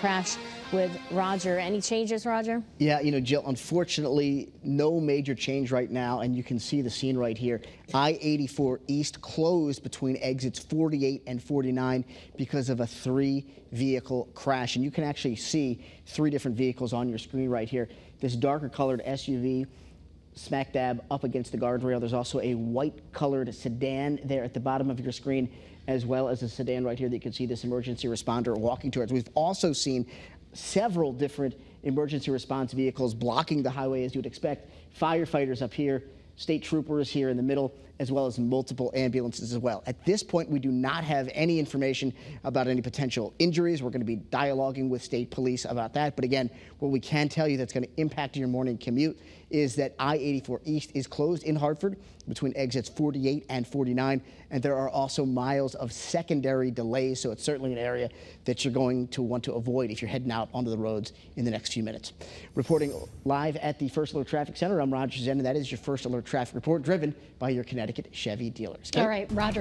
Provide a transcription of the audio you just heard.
crash with Roger. Any changes, Roger? Yeah, you know, Jill, unfortunately, no major change right now, and you can see the scene right here. I-84 East closed between exits 48 and 49 because of a three-vehicle crash, and you can actually see three different vehicles on your screen right here. This darker colored SUV smack dab up against the guardrail. There's also a white colored sedan there at the bottom of your screen, as well as a sedan right here that you can see this emergency responder walking towards. We've also seen several different emergency response vehicles blocking the highway as you'd expect. Firefighters up here, state troopers here in the middle, as well as multiple ambulances as well. At this point, we do not have any information about any potential injuries. We're going to be dialoguing with state police about that. But again, what we can tell you that's going to impact your morning commute is that I-84 East is closed in Hartford between exits 48 and 49. And there are also miles of secondary delays. So it's certainly an area that you're going to want to avoid if you're heading out onto the roads in the next few minutes. Reporting live at the First Alert Traffic Center, I'm Roger Zen, and that is your First Alert Traffic Report driven by your Connecticut Chevy dealers. All right, Roger.